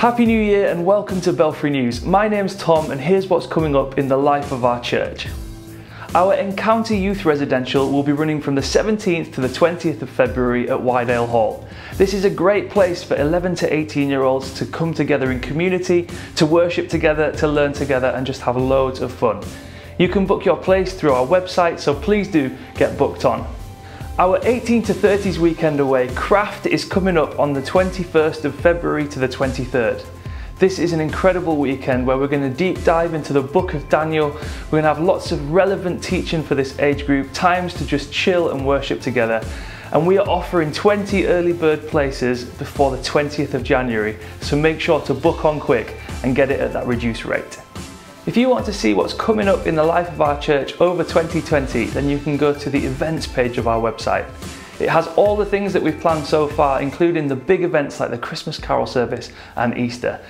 Happy New Year and welcome to Belfrey News. My name's Tom and here's what's coming up in the life of our church. Our Encounter Youth Residential will be running from the 17th to the 20th of February at Wydale Hall. This is a great place for 11 to 18 year olds to come together in community, to worship together, to learn together and just have loads of fun. You can book your place through our website, so please do get booked on. Our 18 to 30s weekend away, Craft, is coming up on the 21st of February to the 23rd. This is an incredible weekend where we're going to deep dive into the book of Daniel. We're going to have lots of relevant teaching for this age group, times to just chill and worship together. And we are offering 20 early bird places before the 20th of January, so make sure to book on quick and get it at that reduced rate. If you want to see what's coming up in the life of our church over 2020, then you can go to the events page of our website. It has all the things that we've planned so far, including the big events like the Christmas Carol service and Easter.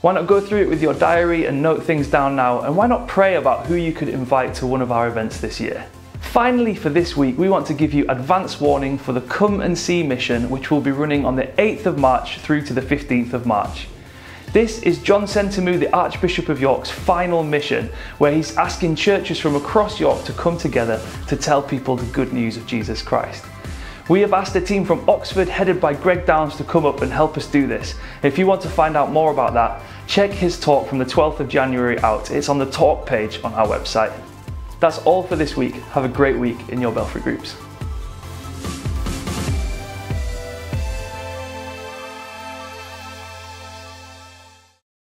Why not go through it with your diary and note things down now? And why not pray about who you could invite to one of our events this year? Finally, for this week, we want to give you advance warning for the Come and See mission, which will be running on the 8th of March through to the 15th of March. This is John Sentamu, the Archbishop of York's final mission, where he's asking churches from across York to come together to tell people the good news of Jesus Christ. We have asked a team from Oxford, headed by Greg Downs, to come up and help us do this. If you want to find out more about that, check his talk from the 12th of January out. It's on the talk page on our website. That's all for this week. Have a great week in your Belfrey groups.